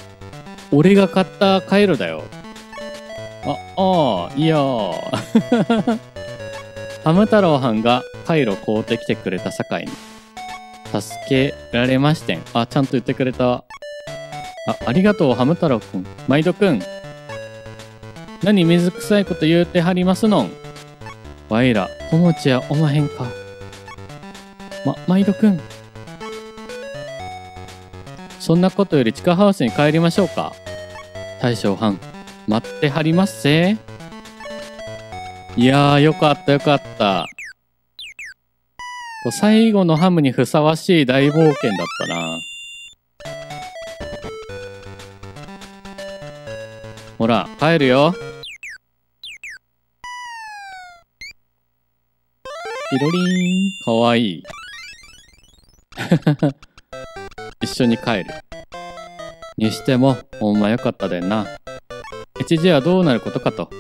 俺が買ったカイロだよ。あ、ああ、いやー。ハム太郎はんがカイロ買うてきてくれたさかいに。助けられましてん。あ、ちゃんと言ってくれた。あ、ありがとう、ハム太郎くん。マイドくん。何水臭いこと言うてはりますのん。わいら、おもちやおまへんか。ま、マイドくん。そんなことより地下ハウスに帰りましょうか。大将藩、待ってはりますぜ。いやー、よかったよかった。最後のハムにふさわしい大冒険だったな。ほら、帰るよ。ピロリーン、かわいい。一緒に帰る。にしても、ほんまよかったでんな。一時はどうなることかと。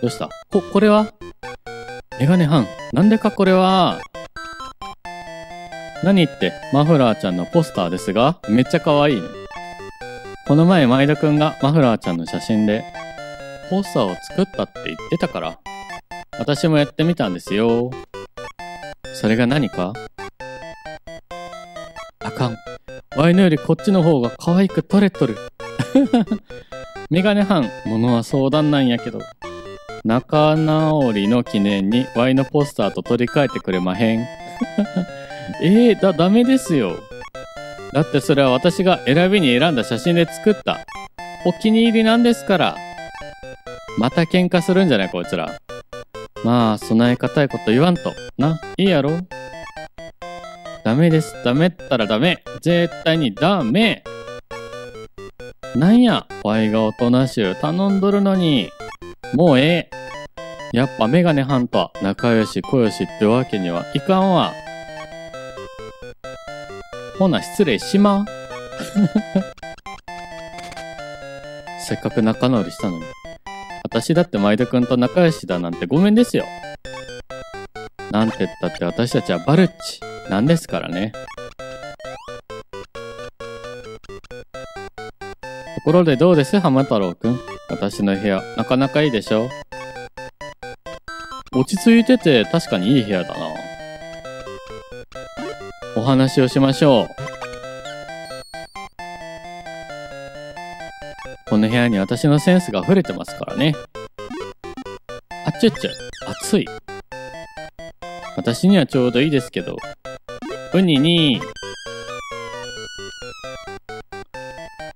どうした？こ、これは？メガネハン、なんでかこれは？何って？マフラーちゃんのポスターですが、めっちゃ可愛いね。この前、前田くんがマフラーちゃんの写真で、ポスターを作ったって言ってたから、私もやってみたんですよ。それが何か？あかん。ワイのよりこっちの方が可愛く撮れとる。メガネ班、ものは相談なんやけど。仲直りの記念にワイのポスターと取り替えてくれまへん えー、だ、ダメですよ。だってそれは私が選びに選んだ写真で作った。お気に入りなんですから。また喧嘩するんじゃないこいつら。まあ、備え難いこと言わんと。な、いいやろダメです。ダメったらダメ。絶対にダメ。なんや、ワイがおとなしゅう頼んどるのに。もうええ。やっぱメガネハンと仲良し小良しってわけにはいかんわ。ほな、失礼しま。せっかく仲直りしたのに。私だって前田くんと仲良しだなんてごめんですよ。なんて言ったって私たちはバルッチなんですからね。ところでどうです？浜太郎くん。私の部屋、なかなかいいでしょ？落ち着いてて確かにいい部屋だな。お話をしましょう。この部屋に私のセンスが溢れてますからね。あっちゅっちゅ、暑い。私にはちょうどいいですけど。ウニに、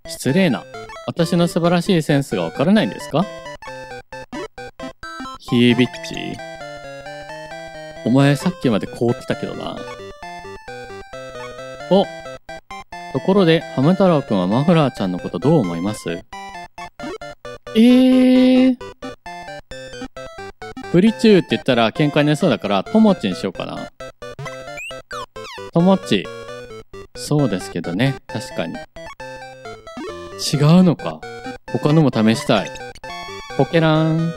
失礼な。私の素晴らしいセンスがわからないんですか？ヒービッチお前さっきまで凍ってたけどな。おところで、ハム太郎くんはマフラーちゃんのことどう思います？えー。プリチューって言ったら喧嘩になりそうだから、ともちにしようかな。ともち。そうですけどね、確かに。違うのか？他のも試したい。ポケラン。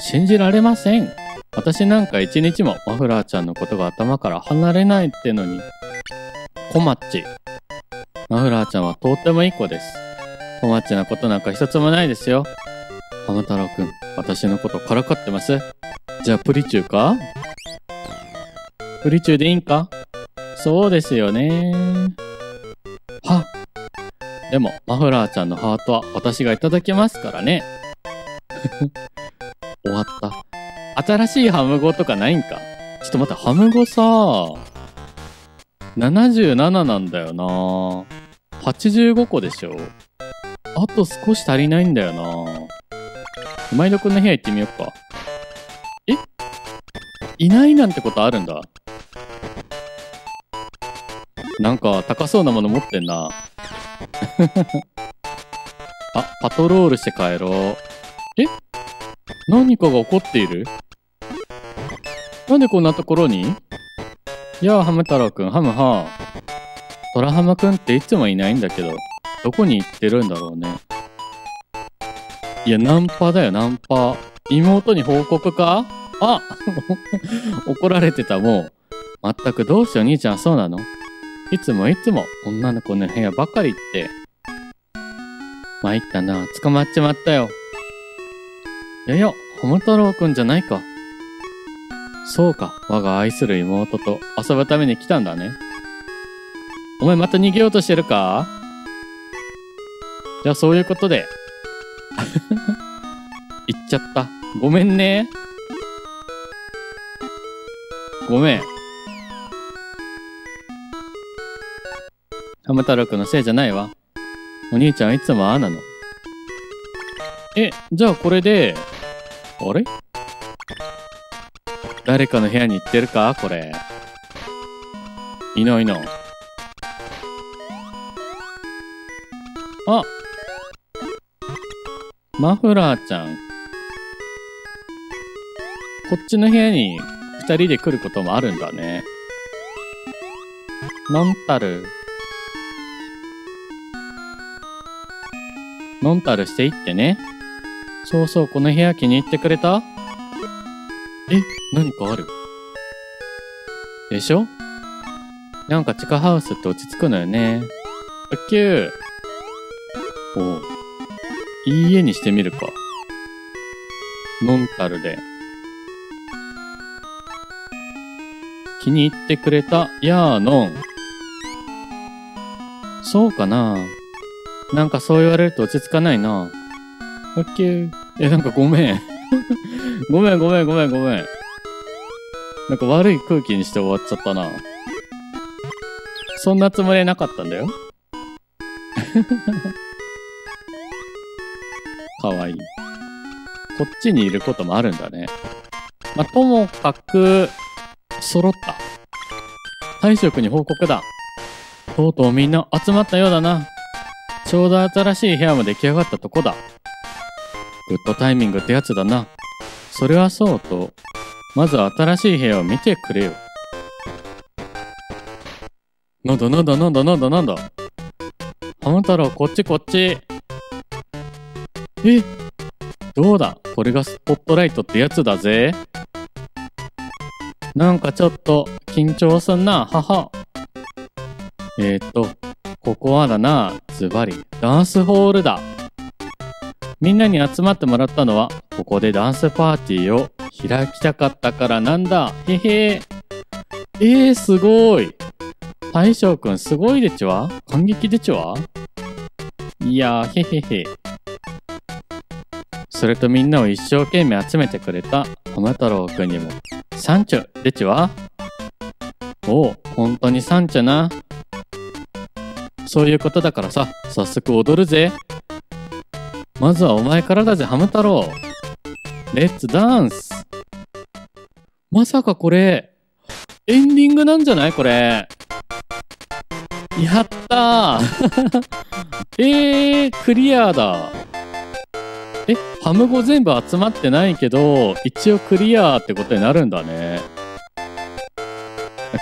信じられません。私なんか一日もマフラーちゃんのことが頭から離れないってのに。コマッチ。マフラーちゃんはとってもいい子です。コマッチなことなんか一つもないですよ。浜太郎くん、私のことからかってます？じゃあプリチューか？プリチューでいいんか？そうですよねはでも、マフラーちゃんのハートは私がいただきますからね。終わった。新しいハム語とかないんか？ちょっと待って、ハム語さ、77なんだよな85個でしょあと少し足りないんだよな今井戸くんの部屋行ってみよっか。え？いないなんてことあるんだ。なんか高そうなもの持ってんな。あ、パトロールして帰ろう。え？何かが起こっている？なんでこんなところに？やあ、ハム太郎くん、ハムハー。トラハマくんっていつもいないんだけど、どこに行ってるんだろうね。いや、ナンパだよ、ナンパ。妹に報告か？あ 怒られてた、もう。まったくどうしよう、兄ちゃん、そうなの？いつもいつも女の子の部屋ばかり行って。参ったな、捕まっちまったよ。いやいや、ホム太郎くんじゃないか。そうか、我が愛する妹と遊ぶために来たんだね。お前また逃げようとしてるか？じゃあそういうことで。行っちゃった。ごめんね。ごめん。ハム太郎くんのせいじゃないわ。お兄ちゃんいつもああなの。え、じゃあこれで、あれ？誰かの部屋に行ってるか？これ。いないな。あマフラーちゃん。こっちの部屋に二人で来ることもあるんだね。ノンタル。ノンタルしていってね。そうそう、この部屋気に入ってくれた？え、何かある？でしょ？なんか地下ハウスって落ち着くのよね。ウッキューおう。いい家にしてみるか。ノンタルで。気に入ってくれた、やーのん。そうかな？なんかそう言われると落ち着かないな。オッケー。え、なんかごめん。ごめんごめんごめんごめん。なんか悪い空気にして終わっちゃったな。そんなつもりなかったんだよ。かわいい。こっちにいることもあるんだね。まあ、ともかく、揃った。大将に報告だ。とうとうみんな集まったようだな。ちょうど新しい部屋も出来上がったとこだ。グッドタイミングってやつだな。それはそうと、まず新しい部屋を見てくれよ。なんだなんだなんだなんだなんだ。ハム太郎こっちこっち。え？どうだ？これがスポットライトってやつだぜ。なんかちょっと緊張すんな、母。えー、っと、ここはだな、ズバリ、ダンスホールだ。みんなに集まってもらったのは、ここでダンスパーティーを開きたかったからなんだ。へへえー、すごい。大将くんすごいでちわ感激でちわいやー、へへへ。それとみんなを一生懸命集めてくれた浜太郎くんにも、サンチュでちわおう、本当にサンチュな。そういうことだからさ、早速踊るぜ。まずはお前からだぜ、ハム太郎。レッツダンス。まさかこれ、エンディングなんじゃない？これ。やったー えー、クリアだ。え、ハム語全部集まってないけど、一応クリアってことになるんだね。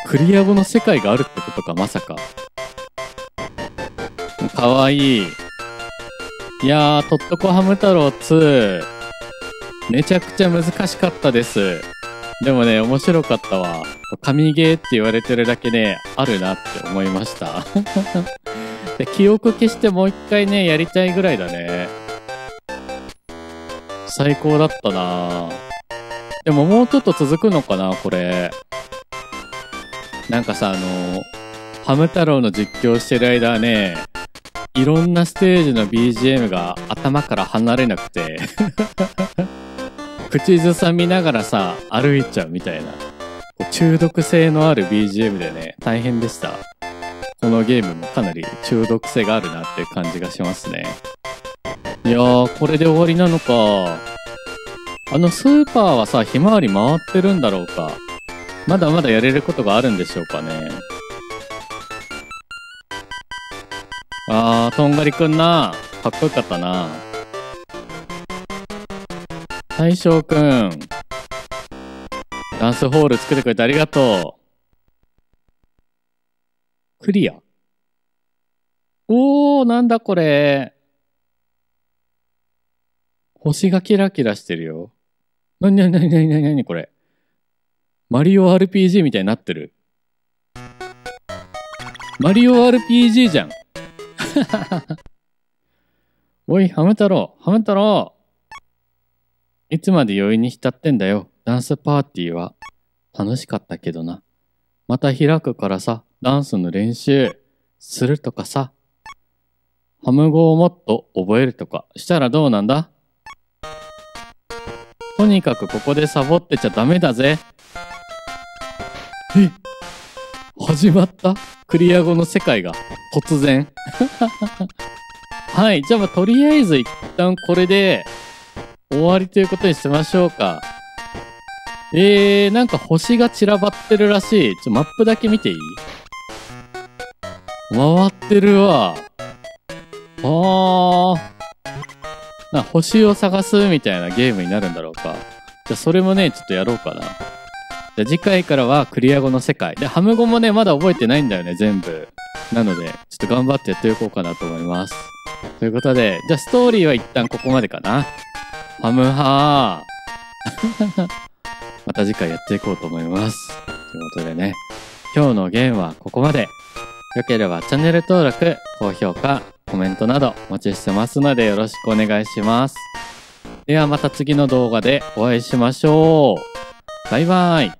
クリア後の世界があるってことか、まさか。かわいい。いやー、とっとこハム太郎2。めちゃくちゃ難しかったです。でもね、面白かったわ。神ゲーって言われてるだけね、あるなって思いました。で記憶消してもう一回ね、やりたいぐらいだね。最高だったなでももうちょっと続くのかな、これ。なんかさ、あの、ハム太郎の実況してる間はね、いろんなステージの BGM が頭から離れなくて 口ずさみながらさ、歩いちゃうみたいな。中毒性のある BGM でね、大変でした。このゲームもかなり中毒性があるなっていう感じがしますね。いやー、これで終わりなのか。あのスーパーはさ、ひまわり回ってるんだろうか。まだまだやれることがあるんでしょうかね。あー、とんがりくんな。かっこよかったな。大将くん。ダンスホール作ってくれてありがとう。クリアおー、なんだこれ。星がキラキラしてるよ。なになになになになになにこれ。マリオ RPG みたいになってる。マリオ RPG じゃん。おい、ハム太郎、ハム太郎。いつまで余韻に浸ってんだよ。ダンスパーティーは。楽しかったけどな。また開くからさ、ダンスの練習するとかさ。ハム語をもっと覚えるとかしたらどうなんだ？とにかくここでサボってちゃダメだぜ。え始まった？クリア後の世界が？突然？はい。じゃあまあとりあえず一旦これで終わりということにしましょうか。えー、なんか星が散らばってるらしい。ちょ、マップだけ見ていい？回ってるわ。あー。な、星を探すみたいなゲームになるんだろうか。じゃあそれもね、ちょっとやろうかな。じゃあ次回からはクリア後の世界。で、ハム語もね、まだ覚えてないんだよね、全部。なので、ちょっと頑張ってやっていこうかなと思います。ということで、じゃあストーリーは一旦ここまでかな。ハムハー。また次回やっていこうと思います。ということでね、今日のゲームはここまで。よければチャンネル登録、高評価、コメントなどお待ちしてますのでよろしくお願いします。ではまた次の動画でお会いしましょう。バイバーイ。